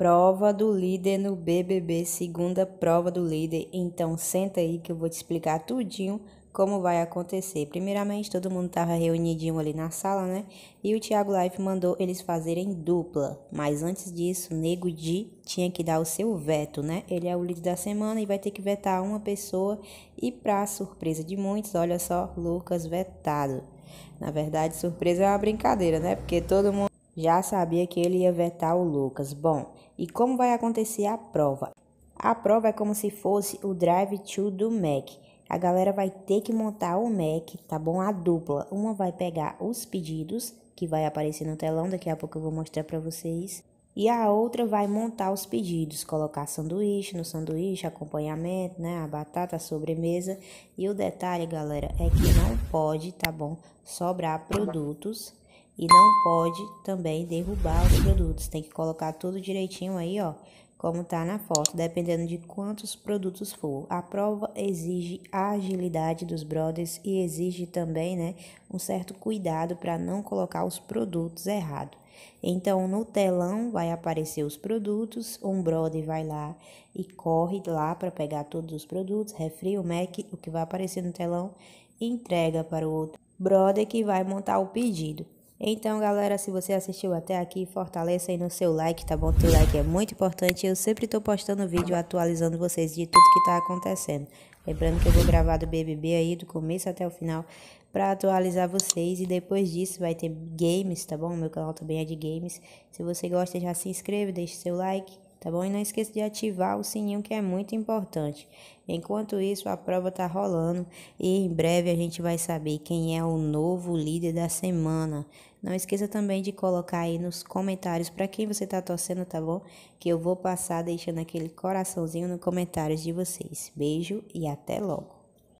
Prova do líder no BBB, segunda prova do líder. Então senta aí que eu vou te explicar tudinho como vai acontecer. Primeiramente, todo mundo estava reunidinho ali na sala, né? E o Thiago Life mandou eles fazerem dupla. Mas antes disso, Nego Di tinha que dar o seu veto, né? Ele é o líder da semana e vai ter que vetar uma pessoa. E para surpresa de muitos, olha só, Lucas vetado. Na verdade, surpresa é uma brincadeira, né? Porque todo mundo já sabia que ele ia vetar o Lucas. Bom, e como vai acontecer a prova? A prova é como se fosse o drive-to do Mac. A galera vai ter que montar o Mac, tá bom? A dupla. Uma vai pegar os pedidos, que vai aparecer no telão, daqui a pouco eu vou mostrar para vocês. E a outra vai montar os pedidos, colocar sanduíche no sanduíche, acompanhamento, né? A batata, a sobremesa. E o detalhe, galera, é que não pode, tá bom? Sobrar produtos e não pode também derrubar os produtos. Tem que colocar tudo direitinho aí, ó, como tá na foto, dependendo de quantos produtos for. A prova exige a agilidade dos brothers e exige também, né, um certo cuidado para não colocar os produtos errados. Então, no telão vai aparecer os produtos, um brother vai lá e corre lá para pegar todos os produtos, refri, o Mac, o que vai aparecer no telão, entrega para o outro brother que vai montar o pedido. Então, galera, se você assistiu até aqui, fortaleça aí no seu like, tá bom? Teu like é muito importante. Eu sempre tô postando vídeo atualizando vocês de tudo que tá acontecendo. Lembrando que eu vou gravar do BBB aí, do começo até o final, para atualizar vocês. E depois disso vai ter games, tá bom? Meu canal também é de games. Se você gosta, já se inscreve, deixe seu like tá bom? E não esqueça de ativar o sininho que é muito importante. Enquanto isso, a prova tá rolando e em breve a gente vai saber quem é o novo líder da semana. Não esqueça também de colocar aí nos comentários para quem você tá torcendo, tá bom? Que eu vou passar deixando aquele coraçãozinho nos comentários de vocês. Beijo e até logo.